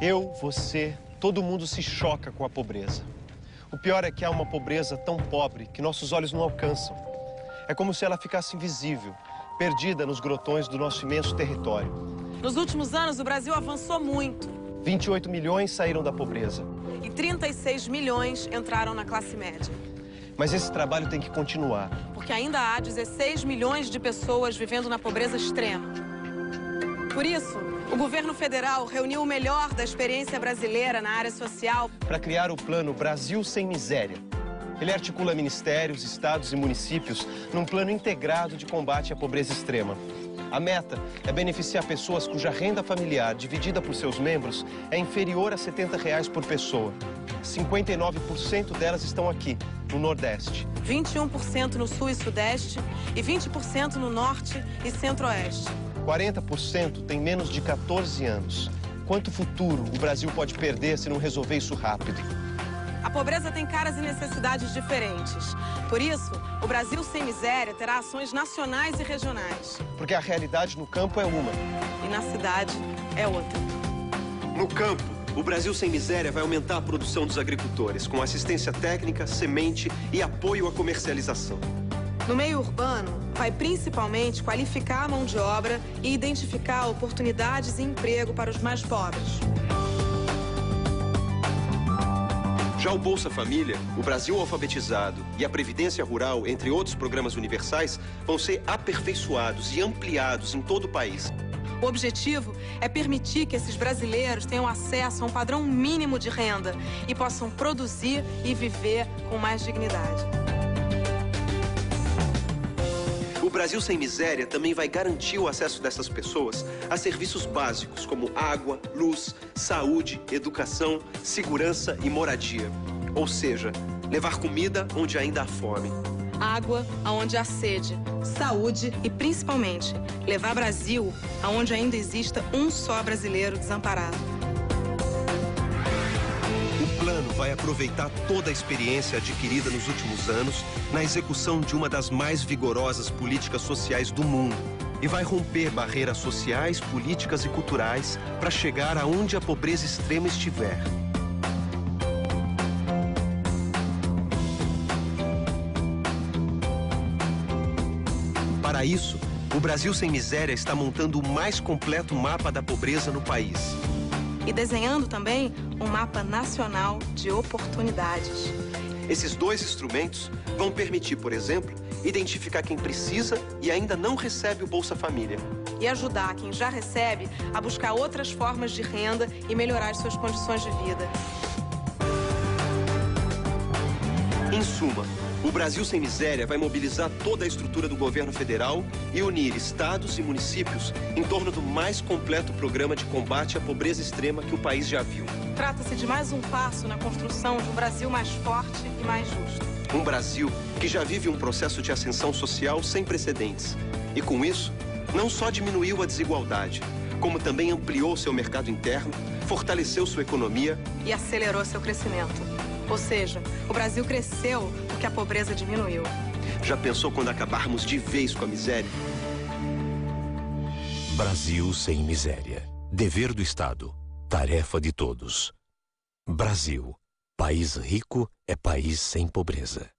Eu, você, todo mundo se choca com a pobreza. O pior é que há uma pobreza tão pobre que nossos olhos não alcançam. É como se ela ficasse invisível, perdida nos grotões do nosso imenso território. Nos últimos anos, o Brasil avançou muito. 28 milhões saíram da pobreza. E 36 milhões entraram na classe média. Mas esse trabalho tem que continuar. Porque ainda há 16 milhões de pessoas vivendo na pobreza extrema. Por isso, o governo federal reuniu o melhor da experiência brasileira na área social para criar o plano Brasil Sem Miséria. Ele articula ministérios, estados e municípios num plano integrado de combate à pobreza extrema. A meta é beneficiar pessoas cuja renda familiar, dividida por seus membros, é inferior a 70 reais por pessoa. 59% delas estão aqui, no Nordeste. 21% no Sul e Sudeste e 20% no Norte e Centro-Oeste. 40% tem menos de 14 anos. Quanto futuro o Brasil pode perder se não resolver isso rápido? A pobreza tem caras e necessidades diferentes. Por isso, o Brasil Sem Miséria terá ações nacionais e regionais. Porque a realidade no campo é uma. E na cidade é outra. No campo, o Brasil Sem Miséria vai aumentar a produção dos agricultores, com assistência técnica, semente e apoio à comercialização. No meio urbano, vai principalmente qualificar a mão de obra e identificar oportunidades e emprego para os mais pobres. Já o Bolsa Família, o Brasil Alfabetizado e a Previdência Rural, entre outros programas universais, vão ser aperfeiçoados e ampliados em todo o país. O objetivo é permitir que esses brasileiros tenham acesso a um padrão mínimo de renda e possam produzir e viver com mais dignidade. O Brasil Sem Miséria também vai garantir o acesso dessas pessoas a serviços básicos como água, luz, saúde, educação, segurança e moradia. Ou seja, levar comida onde ainda há fome. Água aonde há sede, saúde e, principalmente, levar Brasil aonde ainda exista um só brasileiro desamparado plano vai aproveitar toda a experiência adquirida nos últimos anos na execução de uma das mais vigorosas políticas sociais do mundo e vai romper barreiras sociais, políticas e culturais para chegar aonde a pobreza extrema estiver. Para isso, o Brasil Sem Miséria está montando o mais completo mapa da pobreza no país e desenhando também um mapa nacional de oportunidades. Esses dois instrumentos vão permitir, por exemplo, identificar quem precisa e ainda não recebe o Bolsa Família. E ajudar quem já recebe a buscar outras formas de renda e melhorar suas condições de vida. Em suma, o Brasil Sem Miséria vai mobilizar toda a estrutura do governo federal e unir estados e municípios em torno do mais completo programa de combate à pobreza extrema que o país já viu. Trata-se de mais um passo na construção de um Brasil mais forte e mais justo. Um Brasil que já vive um processo de ascensão social sem precedentes. E com isso, não só diminuiu a desigualdade, como também ampliou seu mercado interno, fortaleceu sua economia e acelerou seu crescimento. Ou seja, o Brasil cresceu porque a pobreza diminuiu. Já pensou quando acabarmos de vez com a miséria? Brasil sem miséria. Dever do Estado. Tarefa de todos. Brasil. País rico é país sem pobreza.